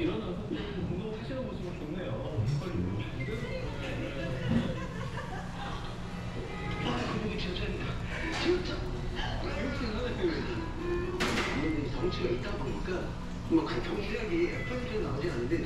일어나서 운동하시는 모습은 좋네요. 아, 근육이 진짜 진짜 이렇게 하는 그 덩치가 있다 보니까 뭐 간통 시력이 F1 나오지 않는데